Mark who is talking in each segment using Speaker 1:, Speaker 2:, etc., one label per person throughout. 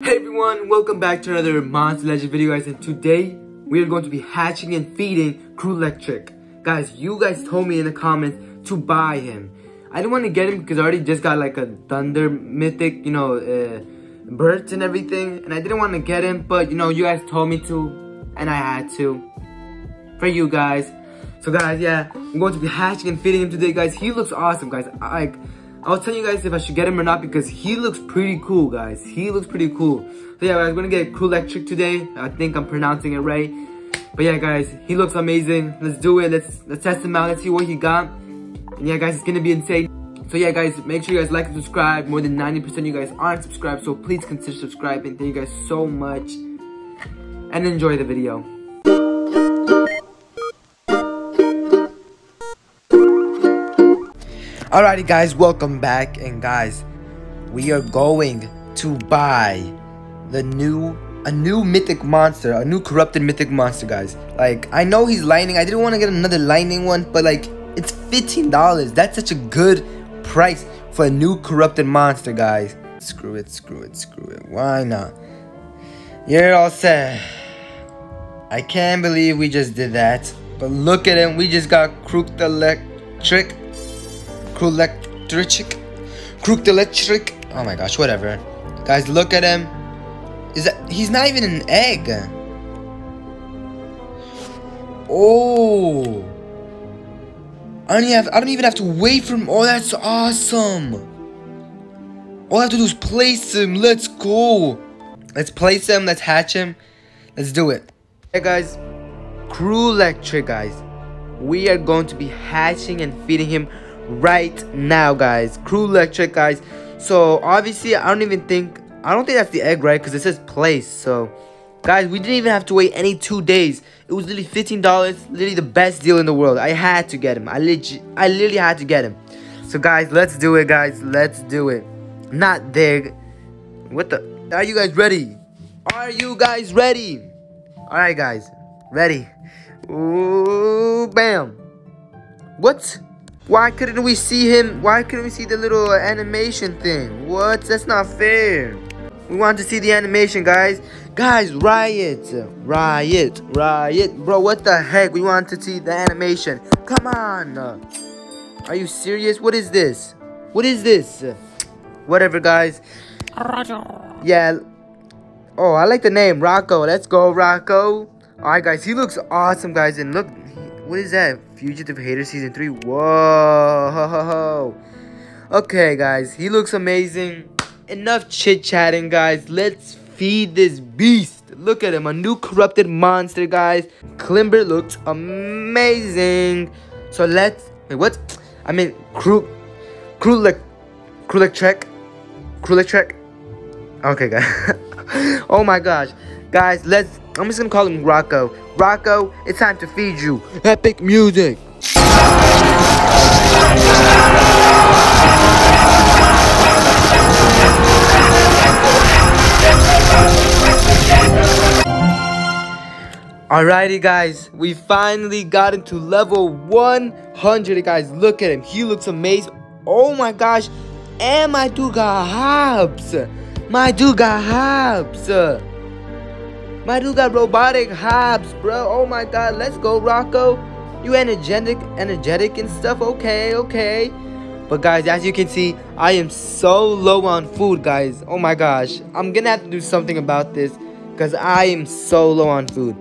Speaker 1: Hey everyone, welcome back to another Monster Legend video guys and today we are going to be hatching and feeding Cruelectrek. Guys, you guys told me in the comments to buy him. I didn't want to get him because I already just got like a Thunder Mythic, you know, uh, birds and everything. And I didn't want to get him, but you know, you guys told me to and I had to. For you guys. So guys, yeah, I'm going to be hatching and feeding him today guys. He looks awesome guys. I, like I was telling you guys if I should get him or not because he looks pretty cool, guys. He looks pretty cool. So yeah, we're gonna get Cruelectrek today. I think I'm pronouncing it right. But yeah, guys, he looks amazing. Let's do it. Let's let's test him out. Let's see what he got. And yeah, guys, it's gonna be insane. So yeah, guys, make sure you guys like and subscribe. More than 90% of you guys aren't subscribed, so please consider subscribing. Thank you guys so much. And enjoy the video. Alrighty guys, welcome back and guys, we are going to buy the new a new mythic monster, a new corrupted mythic monster guys. Like I know he's lightning. I didn't want to get another lightning one, but like it's $15. That's such a good price for a new corrupted monster, guys. Screw it, screw it, screw it. Why not? You're all set. I can't believe we just did that. But look at him. We just got Crooked Electric Crooked Electric. Oh my gosh, whatever. Guys, look at him. Is that he's not even an egg? Oh. I don't, have, I don't even have to wait for him. Oh, that's awesome. All I have to do is place him. Let's go. Let's place him. Let's hatch him. Let's do it. Hey guys, Cruelectrek guys. We are going to be hatching and feeding him right now, guys. Cruelectrek, guys. So, obviously, I don't even think... I don't think that's the egg, right? Because it says place. So, guys, we didn't even have to wait any two days. It was literally $15. Literally the best deal in the world. I had to get him. I legit... I literally had to get him. So, guys, let's do it, guys. Let's do it. Not there. What the... Are you guys ready? Are you guys ready? Alright, guys. Ready. Ooh, bam. What? Why couldn't we see him? Why couldn't we see the little uh, animation thing? What? That's not fair. We want to see the animation, guys. Guys, riot. Riot. Riot. Bro, what the heck? We want to see the animation. Come on. Are you serious? What is this? What is this? Whatever, guys. Yeah. Oh, I like the name. Rocco. Let's go, Rocco. Alright, guys. He looks awesome, guys. And look, what is that? Fugitive Hater Season 3? Whoa. Okay, guys. He looks amazing. Enough chit-chatting, guys. Let's feed this beast. Look at him. A new corrupted monster, guys. Climber looks amazing. So let's... Wait, what? I mean, like... Crew like Trek? Like Trek? Okay, guys. oh my gosh. Guys, let's... I'm just gonna call him Rocco. Rocco, it's time to feed you. Epic music. Alrighty guys, we finally got into level 100 guys. Look at him, he looks amazing. Oh my gosh, and my dude got hops. My dude got hops. My dude got robotic hops, bro. Oh my god, let's go, Rocco. You energetic, energetic and stuff. Okay, okay. But guys, as you can see, I am so low on food, guys. Oh my gosh. I'm gonna have to do something about this. Because I am so low on food.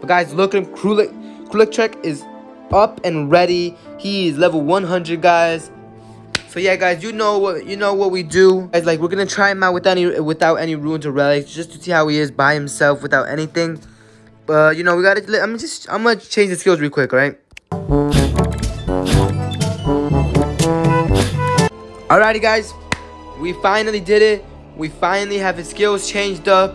Speaker 1: But guys, look at him. Cruelectrek is up and ready. He is level 100, guys. So yeah, guys, you know what you know what we do. Guys, like we're gonna try him out without any without any runes or relics, just to see how he is by himself without anything. But you know, we gotta. I'm just. I'm gonna change the skills real quick, right? Alrighty, guys, we finally did it. We finally have his skills changed up.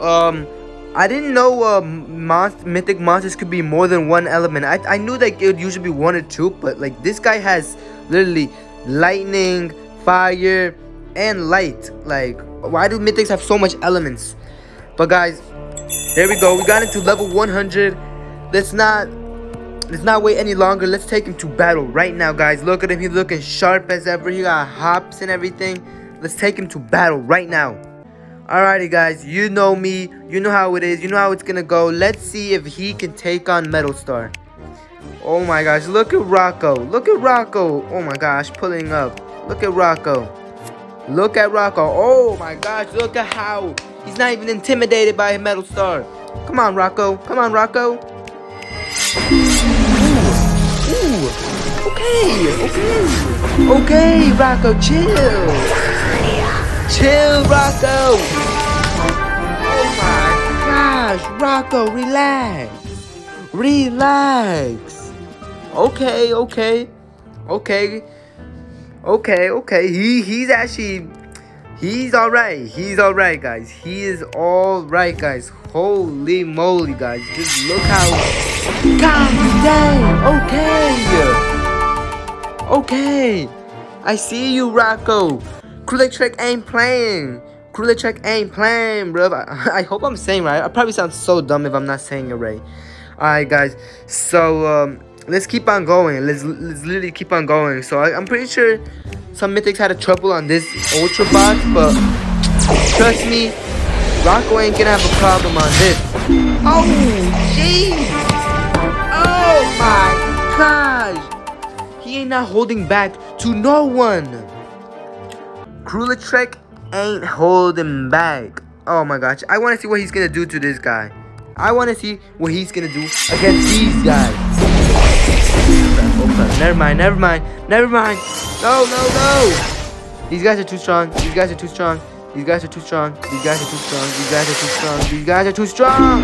Speaker 1: Um, I didn't know uh, monst mythic monsters could be more than one element. I I knew that it would usually be one or two, but like this guy has literally lightning, fire, and light. Like, why do mythics have so much elements? But guys, there we go. We got into level 100. Let's not let's not wait any longer. Let's take him to battle right now, guys. Look at him. He's looking sharp as ever. He got hops and everything. Let's take him to battle right now. Alrighty, guys. You know me. You know how it is. You know how it's gonna go. Let's see if he can take on Metal Star. Oh my gosh. Look at Rocco. Look at Rocco. Oh my gosh. Pulling up. Look at Rocco. Look at Rocco. Oh my gosh. Look at how he's not even intimidated by a Metal Star. Come on, Rocco. Come on, Rocco. Ooh. Ooh. Okay, okay. Okay, Rocco, chill. Chill, Rocco. Oh my gosh, Rocco, relax. Relax. Okay, okay. Okay. Okay, okay. He he's actually he's alright. He's alright, guys. He is alright, guys. Holy moly, guys. Just look how God dang. Okay. Okay. I see you, Rocco. Cruelectrek ain't playing. Cruelectrek ain't playing, bro. I, I, hope I'm saying right. I probably sound so dumb if I'm not saying it right. Alright, guys. So, um, let's keep on going. Let's, let's literally keep on going. So, I, am pretty sure some mythics had a trouble on this Ultra box, but trust me, Rocco ain't gonna have a problem on this. Oh, jeez. Oh, my gosh. He ain't not holding back to no one. Cruelectrek ain't holding back. Oh my gosh. I want to see what he's to do to this guy. I want to see what he's going to do against these guys. Never mind, never mind, never mind. No, no, no. These guys are too strong. These guys are too strong. These guys are too strong. These guys are too strong. These guys are too strong. These guys are too strong.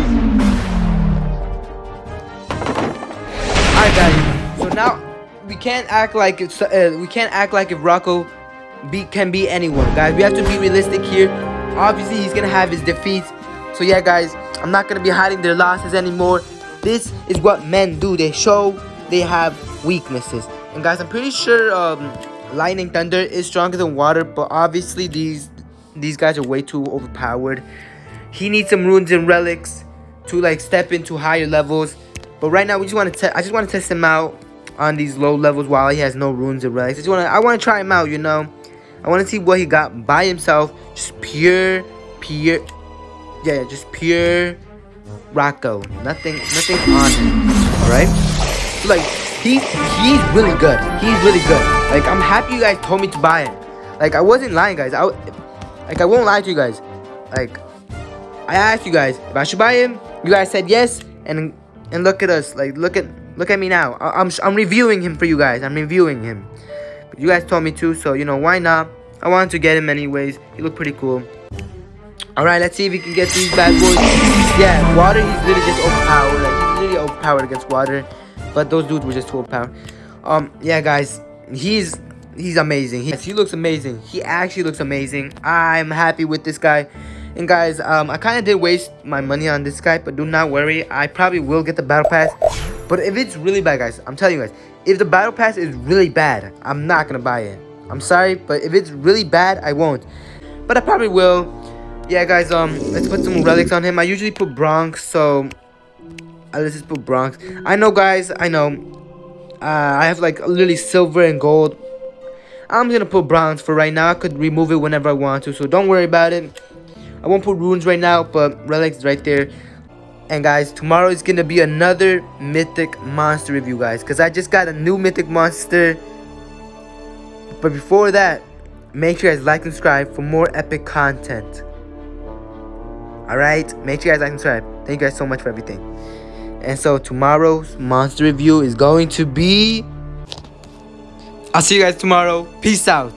Speaker 1: Alright guys. So now we can't act like it's uh, we can't act like if Rocco be can be anyone, guys. We have to be realistic here. Obviously, he's gonna have his defeats. So yeah, guys, I'm not gonna be hiding their losses anymore. This is what men do. They show they have weaknesses. And guys, I'm pretty sure um, Lightning Thunder is stronger than Water, but obviously these these guys are way too overpowered. He needs some runes and relics to like step into higher levels. But right now, we just want to I just want to test him out on these low levels while he has no runes and relics. I just wanna I wanna try him out, you know. I wanna see what he got by himself. Just pure, pure yeah, just pure Rocco. Nothing nothing on him. Alright? So like he's he's really good. He's really good. Like I'm happy you guys told me to buy him. Like I wasn't lying guys. I like I won't lie to you guys. Like I asked you guys if I should buy him. You guys said yes and and look at us. Like look at Look at me now. I am I'm reviewing him for you guys. I'm reviewing him. But you guys told me to, so, you know, why not? I wanted to get him anyways. He looked pretty cool. Alright, let's see if we can get these bad boys. Yeah, water, he's literally just overpowered. Like, he's literally overpowered against water. But those dudes were just too overpowered. Um, yeah, guys. He's he's amazing. He, he looks amazing. He actually looks amazing. I'm happy with this guy. And guys, um, I kind of did waste my money on this guy, but do not worry. I probably will get the battle pass. But if it's really bad, guys, I'm telling you guys, if the battle pass is really bad, I'm not gonna buy it. I'm sorry, but if it's really bad, I won't. But I probably will. Yeah, guys, um, let's put some relics on him. I usually put bronze, so uh, let's just put bronze. I know, guys, I know. Uh, I have like literally silver and gold. I'm gonna put bronze for right now. I could remove it whenever I want to, so don't worry about it. I won't put runes right now, but relics right there. And guys, tomorrow is to be another mythic monster review, guys. Because I just got a new mythic monster. But before that, make sure you guys like and subscribe for more epic content. Alright? Make sure you guys like and subscribe. Thank you guys so much for everything. And so tomorrow's monster review is going to be... I'll see you guys tomorrow. Peace out.